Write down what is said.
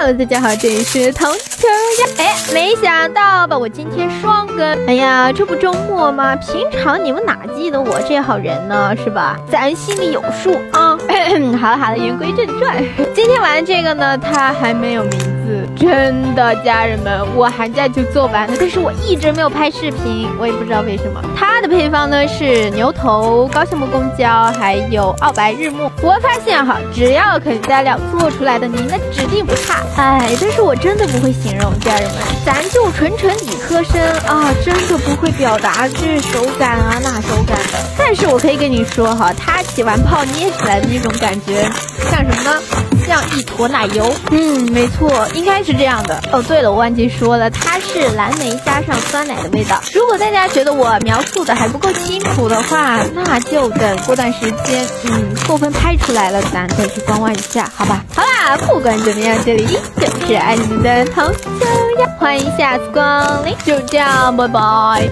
大家好，这里是糖球呀。哎，没想到吧，我今天双更。哎呀，这不周末吗？平常你们哪记得我这号人呢？是吧？咱心里有数啊。好了好了，言归正传，今天玩这个呢，它还没有明字。真的，家人们，我寒假就做完了，但是我一直没有拍视频，我也不知道为什么。它的配方呢是牛头、高橡木公胶，还有澳白日木。我发现哈，只要肯加料做出来的泥，那指定不差。哎，但是我真的不会形容，家人们，咱就纯纯理科生啊，真的不会表达这手感啊那手感的。但是我可以跟你说哈，它起完泡捏起来的那种感觉，像什么呢？像一坨奶油。嗯，没错，应该是这样的。哦，对了，我忘记说了，它是蓝莓加上酸奶的味道。如果大家觉得我描述的还不够清楚的话，那就等过段时间，嗯，扣分拍出来了，咱再去观望一下，好吧？好啦，不管怎么样，这里依旧是爱你们的唐秋呀，欢迎下次光临，就这样，拜拜。